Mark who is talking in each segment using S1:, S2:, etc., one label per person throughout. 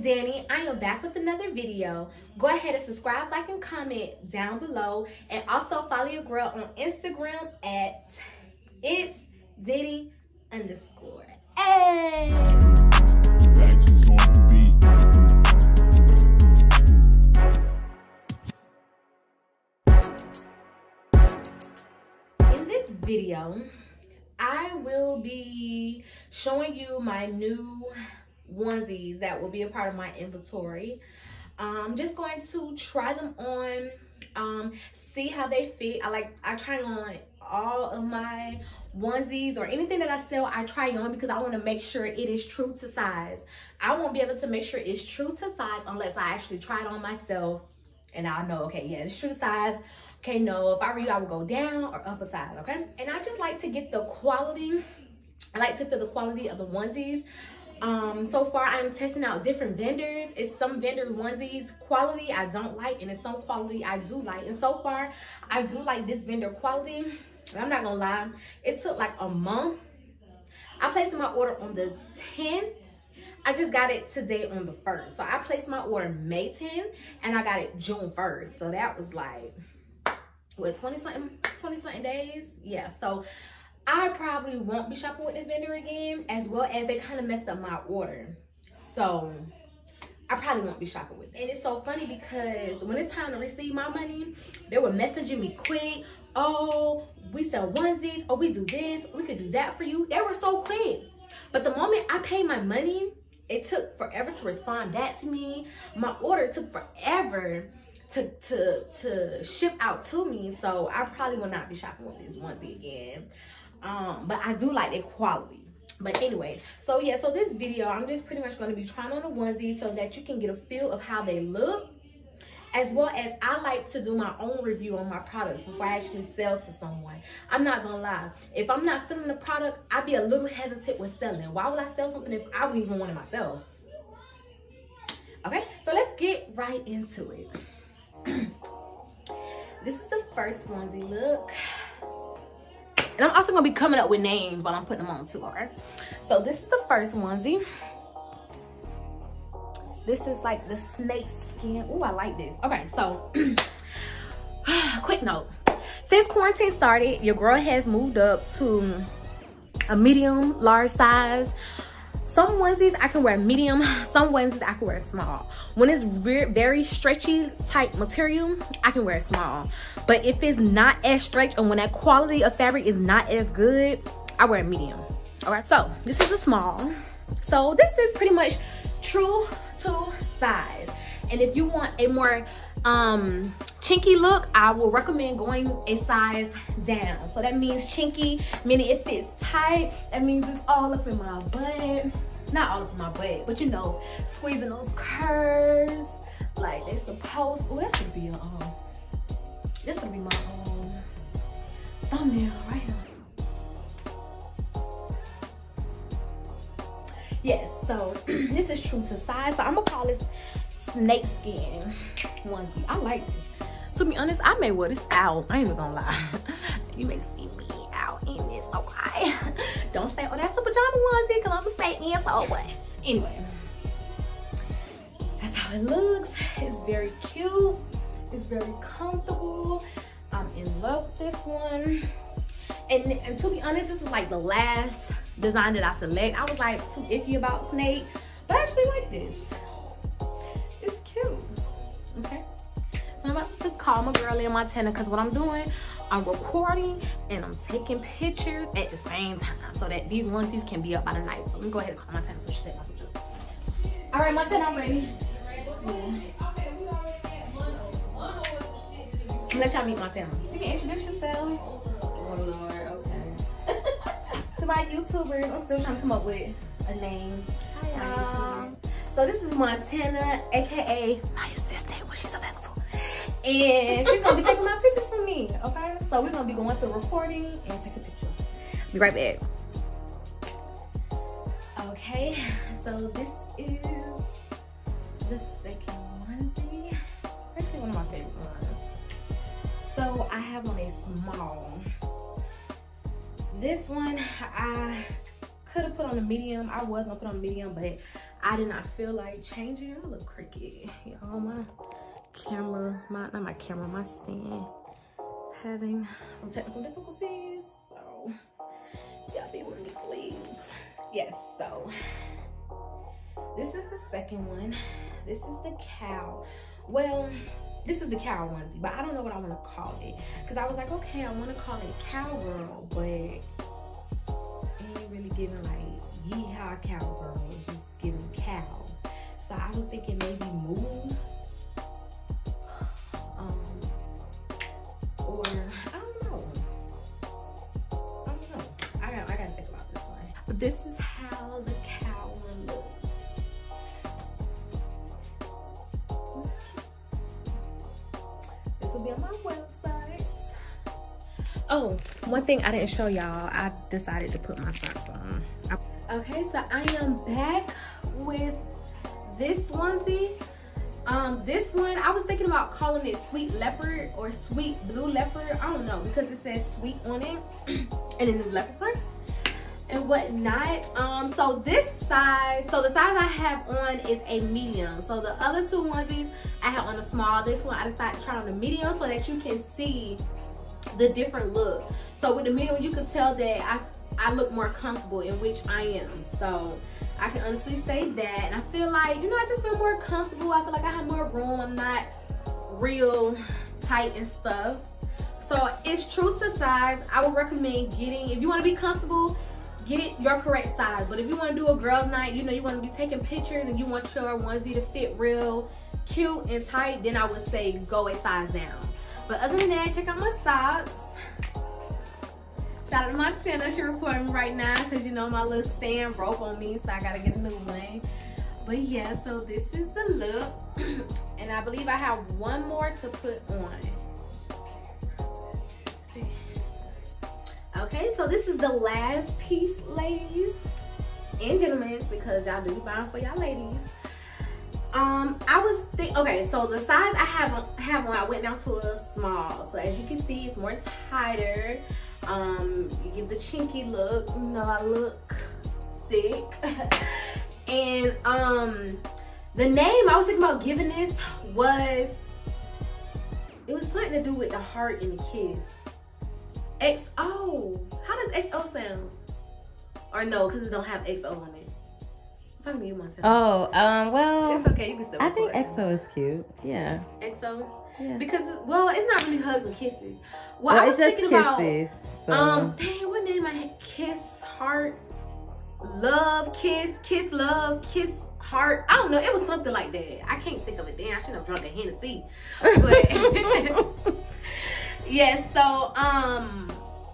S1: Danni. I am back with another video. Go ahead and subscribe, like, and comment down below. And also follow your girl on Instagram at it's Danni underscore. Hey! In this video, I will be showing you my new onesies that will be a part of my inventory. I'm just going to try them on, um, see how they fit. I like, I try on all of my onesies or anything that I sell, I try on because I want to make sure it is true to size. I won't be able to make sure it's true to size unless I actually try it on myself and I'll know, okay, yeah, it's true to size. Okay, no, if I were you, I would go down or up a size, okay? And I just like to get the quality, I like to feel the quality of the onesies um so far i'm testing out different vendors it's some vendor onesies quality i don't like and it's some quality i do like and so far i do like this vendor quality i'm not gonna lie it took like a month i placed my order on the 10th I just got it today on the 1st. So I placed my order May 10th and I got it June 1st. So that was like, what, 20 something, 20 something days? Yeah, so I probably won't be shopping with this vendor again, as well as they kind of messed up my order. So I probably won't be shopping with them. And it's so funny because when it's time to receive my money, they were messaging me quick. Oh, we sell onesies. Oh, we do this. We could do that for you. They were so quick. But the moment I paid my money, it took forever to respond back to me. My order took forever to to to ship out to me. So I probably will not be shopping with this onesie again um but i do like the quality but anyway so yeah so this video i'm just pretty much going to be trying on the onesie so that you can get a feel of how they look as well as I like to do my own review on my products before I actually sell to someone. I'm not gonna lie. If I'm not feeling the product, I'd be a little hesitant with selling. Why would I sell something if I would even want it myself? Okay, so let's get right into it. this is the first onesie look. And I'm also gonna be coming up with names while I'm putting them on too, okay? So this is the first onesie. This is like the snake skin. Oh, I like this. Okay, so quick note. Since quarantine started, your girl has moved up to a medium, large size some onesies I can wear medium, some onesies I can wear small. When it's very stretchy type material, I can wear small. But if it's not as stretched and when that quality of fabric is not as good, I wear medium. All right, so this is a small. So this is pretty much true to size. And if you want a more um chinky look i will recommend going a size down. So that means chinky meaning if it's tight. That means it's all up in my butt. Not all up in my butt but you know squeezing those curves. Like they supposed oh that's gonna be a um this gonna be my um thumbnail right here. Yes so this is true to size so i'm gonna call this snake skin onesie. I like this. To be honest, I may wear this out. I ain't even gonna lie. you may see me out in this, okay? Don't say, oh, that's a pajama onesie, because I'm gonna say in, so what? Anyway, that's how it looks. It's very cute. It's very comfortable. I'm in love with this one. And, and to be honest, this was like the last design that I select. I was like too iffy about snake, but I actually like this. I'm about to call my girl in Montana because what I'm doing, I'm recording and I'm taking pictures at the same time so that these onesies can be up by the night. So let me go ahead and call Montana so she take my picture. All right, Montana, I'm ready. Yeah. Let y'all meet Montana. You can introduce yourself. Oh Lord, okay. to my YouTubers, I'm still trying to come up with a name. Hi, y'all. So this is Montana, aka my assistant when she's available and she's gonna be taking my pictures for me, okay? So we're gonna be going through recording and taking pictures. Be right back. Okay, so this is the second onesie. Actually one of my favorite ones. So I have on a small. This one I could have put on a medium. I was gonna put on medium, but I did not feel like changing. I look cricket. Y'all, my camera, my not my camera, my stand having some technical difficulties. So y'all be with me, please. Yes, so this is the second one. This is the cow. Well, this is the cow onesie, but I don't know what I want to call it. Because I was like, okay, I want to call it cowgirl, but be on my website. Oh, one thing I didn't show y'all, I decided to put my socks on. Okay, so I am back with this onesie. Um, this one, I was thinking about calling it Sweet Leopard or Sweet Blue Leopard. I don't know, because it says sweet on it. and then there's leopard print and whatnot. Um, so this size, so the size I have on is a medium. So the other two onesies I have on a small. This one I decided to try on the medium so that you can see the different look. So with the medium, you can tell that I I look more comfortable in which I am. So I can honestly say that. And I feel like, you know, I just feel more comfortable. I feel like I have more room. I'm not real tight and stuff. So it's true to size. I would recommend getting, if you want to be comfortable, get it your correct size. But if you want to do a girls night, you know, you want to be taking pictures and you want your onesie to fit real cute and tight, then I would say go a size down. But other than that, check out my socks. Shout out to Montana, she recording right now because you know my little stand broke on me, so I gotta get a new one. But yeah, so this is the look. and I believe I have one more to put on. Okay, so this is the last piece, ladies and gentlemen, because y'all do buying for y'all ladies. Um, I was think okay, so the size I have have on, I went down to a small. So as you can see, it's more tighter. Um, you give the chinky look. You know, I look thick. and um, the name I was thinking about giving this was, it was something to do with the heart and the kiss. XO. How does XO sound? Or no, because it don't have XO on it. I'm talking to you, myself.
S2: Oh, um, well.
S1: It's okay. You can still.
S2: I think. XO is cute. Yeah.
S1: XO.
S2: Yeah.
S1: Because well, it's not really hugs and kisses. Well,
S2: Well,
S1: I was
S2: it's just
S1: thinking about
S2: kisses. so-
S1: um, dang, what name I had? Kiss heart, love, kiss, kiss, love, kiss heart. I don't know. It was something like that. I can't think of it. Damn, I shouldn't have drunk a Hennessy. But yes, so um,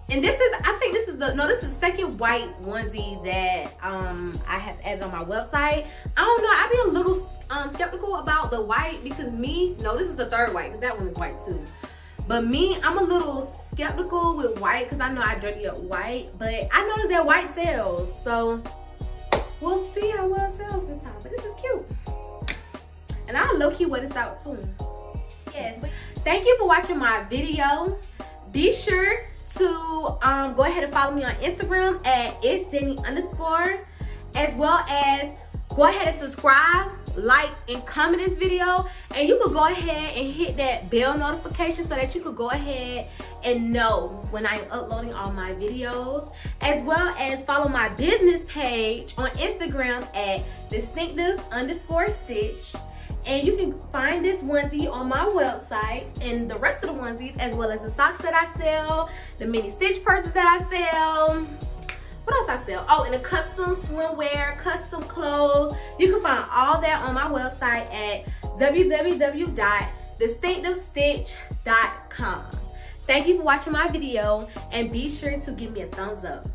S1: and this is I think this is the no, this is the second white onesie that um I have added on my website. I don't know. I'd be a little um skeptical about the white because me, no, this is the third white because that one is white too. But me, I'm a little skeptical with white because I know I dirty up white, but I noticed that white sells. So we'll see how well it sells this time. But this is cute. And I'll low-key wear this out too. Yes. Thank you for watching my video. Be sure to um, go ahead and follow me on Instagram at it's Danni underscore, as well as go ahead and subscribe, like, and comment this video. And you could go ahead and hit that bell notification so that you could go ahead and know when I'm uploading all my videos, as well as follow my business page on Instagram at distinctive underscore stitch. And you can find this onesie on my website and the rest of the onesies, as well as the socks that I sell, the mini stitch purses that I sell. What else I sell? Oh, and the custom swimwear, custom clothes. You can find all that on my website at www.distinctivestitch.com. Thank you for watching my video and be sure to give me a thumbs up.